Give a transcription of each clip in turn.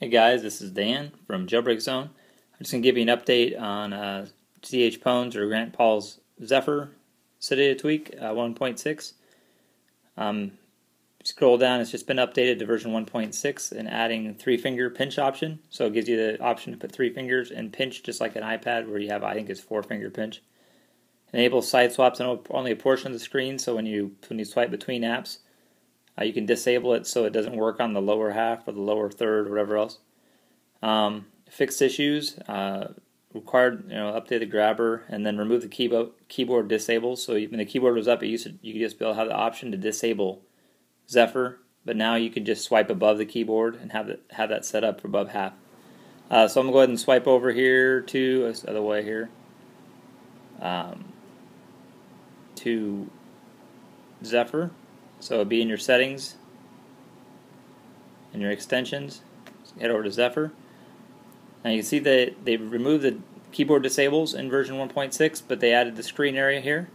Hey guys, this is Dan from Jailbreak Zone. I'm just going to give you an update on uh, chpwn's or Grant Paul's Zephyr Cydia tweak uh, 1.6. Um, scroll down, it's just been updated to version 1.6 and adding three finger pinch option. So it gives you the option to put three fingers and pinch just like an iPad where you have, I think it's four finger pinch. Enable side swaps on only a portion of the screen, so when you when you swipe between apps, uh, you can disable it so it doesn't work on the lower half or the lower third or whatever else. Um, fixed issues, uh, required you know update the grabber and then remove the keyboard keyboard disable. So when the keyboard was up, it used to, you could just be able to have the option to disable Zephyr, but now you can just swipe above the keyboard and have it have that set up for above half. Uh, so I'm gonna go ahead and swipe over here to this other way here. Um, to Zephyr. So it'll be in your settings and your extensions. Head over to Zephyr. Now you can see that they removed the keyboard disables in version 1.6, but they added the screen area here.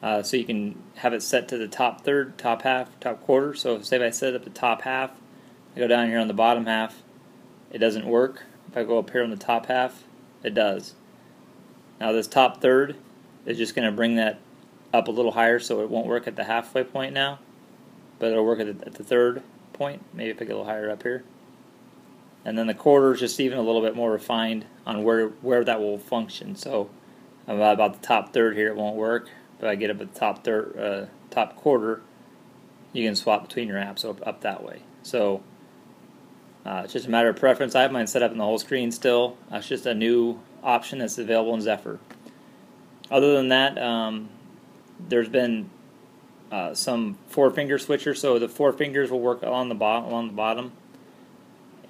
Uh, so you can have it set to the top third, top half, top quarter. So say if I set it up the top half, I go down here on the bottom half, it doesn't work. If I go up here on the top half, it does. Now this top third is just going to bring that up a little higher so it won't work at the halfway point now but it'll work at the, at the third point. Maybe pick a little higher up here. And then the quarter is just even a little bit more refined on where where that will function. So about, about the top third here, it won't work. But I get up at the top third, uh, top quarter, you can swap between your apps up, up that way. So uh, it's just a matter of preference. I have mine set up in the whole screen still. Uh, it's just a new option that's available in Zephyr. Other than that, um, there's been uh, some four finger switcher, so the four fingers will work along the bottom. Along the bottom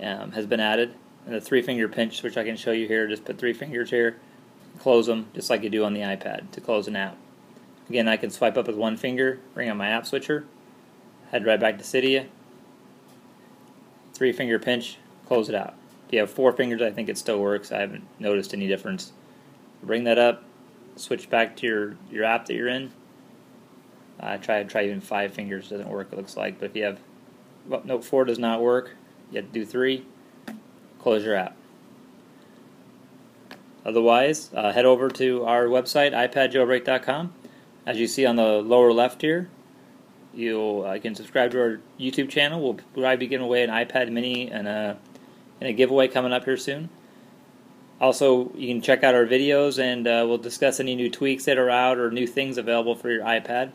um, has been added, and the three finger pinch, which I can show you here. Just put three fingers here, close them just like you do on the iPad to close an app. Again, I can swipe up with one finger, bring on my app switcher, head right back to Cydia, three finger pinch, close it out. If you have four fingers, I think it still works. I haven't noticed any difference. Bring that up, switch back to your, your app that you're in, I uh, try try even five fingers doesn't work. It looks like, but if you have well, four does not work, you have to do three. Close your app. Otherwise, uh, head over to our website iPadjailbreak.com. As you see on the lower left here, you uh, can subscribe to our YouTube channel. We'll probably be giving away an iPad Mini and a and a giveaway coming up here soon. Also, you can check out our videos and uh, we'll discuss any new tweaks that are out or new things available for your iPad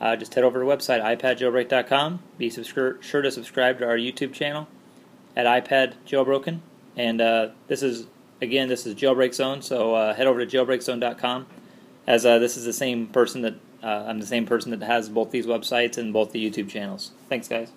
uh, just head over to our website, iPadJailbreak.com. Be subscri- sure to subscribe to our YouTube channel at iPad Jailbroken. And uh, this is, again, this is Jailbreak Zone, so uh, head over to jailbreakzone.com as uh, this is the same person that, uh, I'm the same person that has both these websites and both the YouTube channels. Thanks, guys.